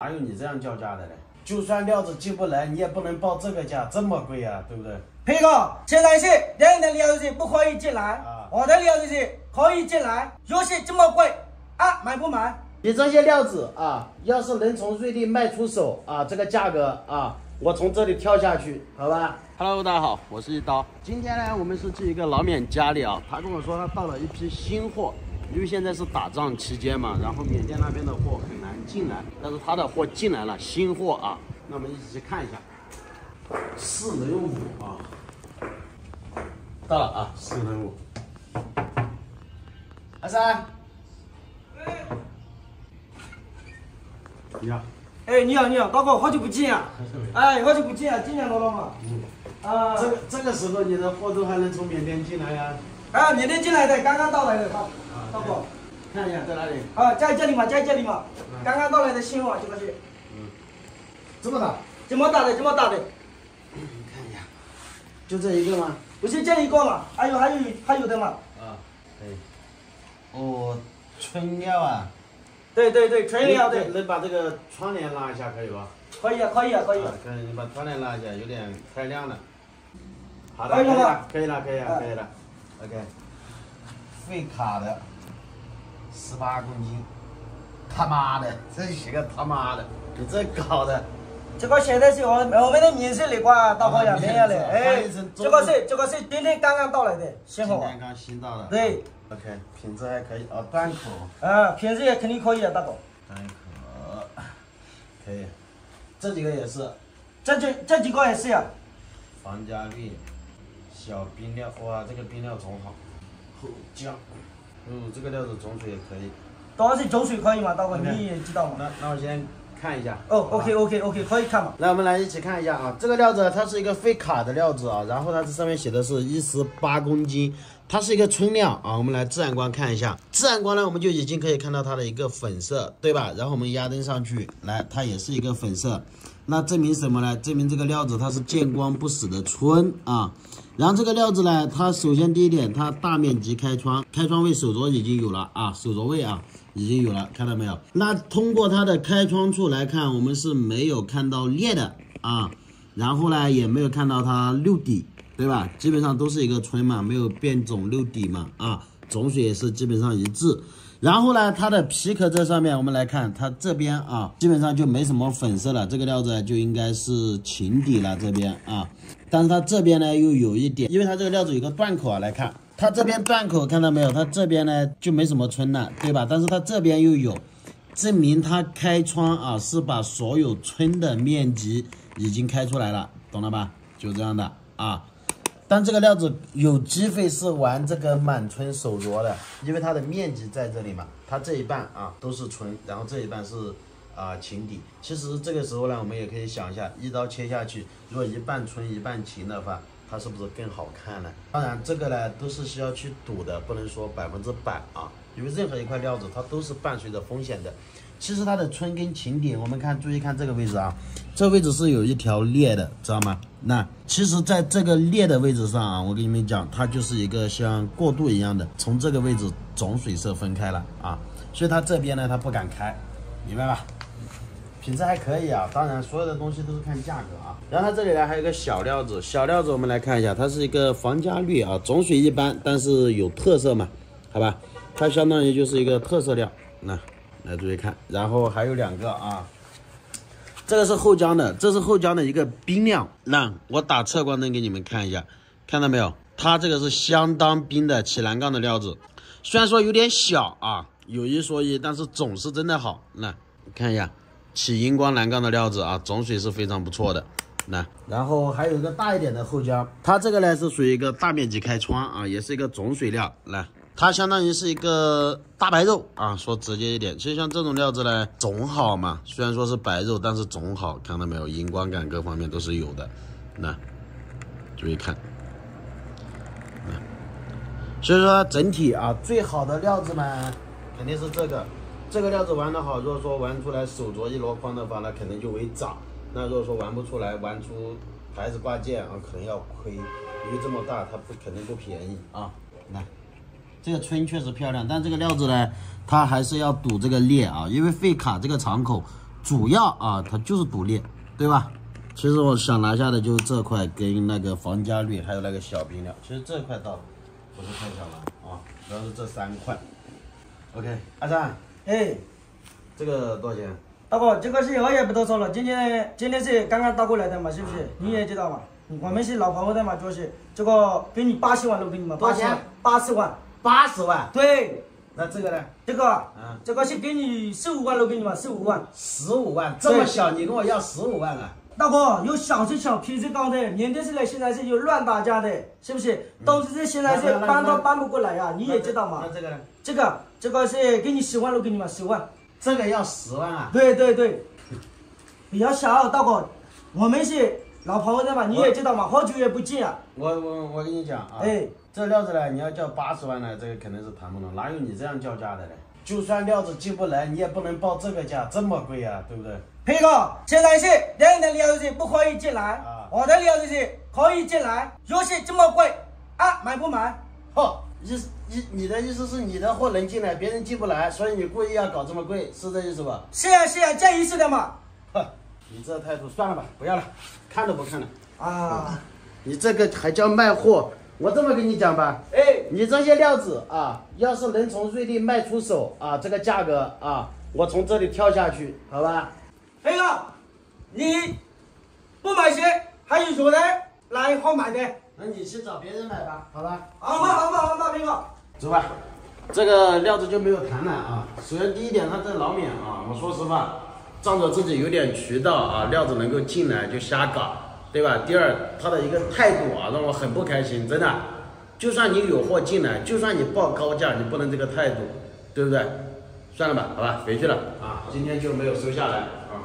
哪有你这样叫价的嘞？就算料子进不来，你也不能报这个价，这么贵啊，对不对？裴哥，现在是人的料子不可以进来，啊我的料子是可以进来。又是这么贵啊，买不买？你这些料子啊，要是能从瑞丽卖出手啊，这个价格啊，我从这里跳下去，好吧？Hello，大家好，我是一刀。今天呢，我们是去一个老缅家里啊，他跟我说他到了一批新货。因为现在是打仗期间嘛，然后缅甸那边的货很难进来，但是他的货进来了，新货啊，那我们一起去看一下。四零五啊，到了啊，四零五。阿三，你好。哎，你好，你好，大哥，好久不见啊！哎，好久不见啊，今年到了嘛？嗯。啊，这这个时候你的货都还能从缅甸进来呀？啊，缅甸进来的，刚刚到来的，大大哥，看一下在哪里？啊，在这里嘛，在这里嘛，刚刚到来的新货，这个是。嗯。这么大？怎么大的，这么大的。你看一下，就这一个吗？不是这一个嘛，还有还有还有的嘛。啊，可以。哦，春料啊。对对对，春料对。能把这个窗帘拉一下，可以吧？可以啊，可以啊，可以。可以，你把窗帘拉一下，有点太亮了。好的，可以了，可以了，可以了，可以了。OK，废卡的，十八公斤，他妈的，这几个他妈的，你这搞的，这个现在是我我们的面色那块大哥要变下来，哎，这个是这个是今天刚刚到来的新货，今天刚新到的，对，OK，品质还可以，哦，断口，啊，品质也肯定可以啊，大哥，断口，可以，这几个也是，这几这几个也是呀，防夹率。小冰料，哇，这个冰料种好，后姜，嗯，这个料子种水也可以，当然是种水可以嘛，大哥你也知道嘛。那那我先看一下。哦，OK OK OK，可以看嘛。来，我们来一起看一下啊，这个料子它是一个废卡的料子啊，然后它这上面写的是一十八公斤，它是一个春料啊。我们来自然光看一下，自然光呢我们就已经可以看到它的一个粉色，对吧？然后我们压灯上去，来，它也是一个粉色，那证明什么呢？证明这个料子它是见光不死的春啊。然后这个料子呢，它首先第一点，它大面积开窗，开窗位手镯已经有了啊，手镯位啊已经有了，看到没有？那通过它的开窗处来看，我们是没有看到裂的啊，然后呢也没有看到它漏底，对吧？基本上都是一个春嘛，没有变种漏底嘛啊，种水也是基本上一致。然后呢，它的皮壳这上面我们来看，它这边啊基本上就没什么粉色了，这个料子就应该是晴底了这边啊。但是它这边呢又有一点，因为它这个料子有个断口啊，来看它这边断口看到没有？它这边呢就没什么春了，对吧？但是它这边又有，证明它开窗啊是把所有春的面积已经开出来了，懂了吧？就这样的啊。但这个料子有机会是玩这个满春手镯的，因为它的面积在这里嘛，它这一半啊都是春，然后这一半是。啊，晴底，其实这个时候呢，我们也可以想一下，一刀切下去，如果一半春一半晴的话，它是不是更好看呢？当然，这个呢都是需要去赌的，不能说百分之百啊，因为任何一块料子它都是伴随着风险的。其实它的春跟晴底，我们看，注意看这个位置啊，这位置是有一条裂的，知道吗？那其实在这个裂的位置上啊，我跟你们讲，它就是一个像过渡一样的，从这个位置种水色分开了啊，所以它这边呢，它不敢开，明白吧？品质还可以啊，当然所有的东西都是看价格啊。然后它这里呢还有个小料子，小料子我们来看一下，它是一个防家绿啊，种水一般，但是有特色嘛，好吧？它相当于就是一个特色料，那来注意看。然后还有两个啊，这个是后江的，这是后江的一个冰料，那我打侧光灯给你们看一下，看到没有？它这个是相当冰的起栏杠的料子，虽然说有点小啊，有一说一，但是种是真的好，那看一下。起荧光栏杠的料子啊，种水是非常不错的。那然后还有一个大一点的后江，它这个呢是属于一个大面积开窗啊，也是一个种水料。来，它相当于是一个大白肉啊，说直接一点，其实像这种料子呢，种好嘛，虽然说是白肉，但是种好，看到没有？荧光感各方面都是有的。那注意看，所以说整体啊，最好的料子嘛，肯定是这个。这个料子玩的好，如果说玩出来手镯一箩筐的话，那肯定就为涨。那如果说玩不出来，玩出牌子挂件啊，可能要亏，因为这么大，它不肯定不便宜啊。来，这个春确实漂亮，但这个料子呢，它还是要赌这个裂啊，因为废卡这个敞口，主要啊，它就是堵裂，对吧？其实我想拿下的就是这块跟那个防夹滤，还有那个小冰料。其实这块倒不是太想拿啊，主要是这三块。OK，阿三，哎，这个多少钱？大哥，这个是二也不多说了，今天今天是刚刚倒过来的嘛，是不是？你也知道嘛，我们是老朋友的嘛，就是这个给你八十万都给你嘛，多少钱？八十万。八十万？对。那这个呢？这个，嗯，这个是给你十五万都给你嘛，十五万。十五万，这么小，你跟我要十五万啊？大哥，有小是小，脾气高的，年电视呢现在是有乱打架的，是不是？东西这现在是搬都搬不过来呀，你也知道嘛。那这个呢？这个，这个是给你十万都给你嘛，十万。这个要十万啊？对对对，比较小，大哥，我们是老朋友的嘛，你也知道嘛，好久也不见啊。我我我跟你讲啊。哎。这料子呢，你要叫八十万呢，这个肯定是谈不拢，哪有你这样叫价的呢？就算料子进不来，你也不能报这个价，这么贵啊，对不对？黑哥，现在是别人的料子不可以进来，啊我的料子是可以进来。游戏这么贵啊，买不买？嚯，意思你你的意思是你的货能进来，别人进不来，所以你故意要搞这么贵，是这意思吧？是啊是啊，这意思的嘛。哼，你这态度算了吧，不要了，看都不看了啊！你这个还叫卖货？我这么跟你讲吧，哎，你这些料子啊，要是能从瑞丽卖出手啊，这个价格啊，我从这里跳下去，好吧？黑哥，你不买鞋，还有有人来好买的，那你去找别人买吧，好吧？好吧，好吧，好吧，黑哥，走吧。这个料子就没有谈了啊。首先第一点，他这老缅啊，我说实话，仗着自己有点渠道啊，料子能够进来就瞎搞。对吧？第二，他的一个态度啊，让我很不开心，真的。就算你有货进来，就算你报高价，你不能这个态度，对不对？算了吧，好吧，回去了啊，今天就没有收下来啊。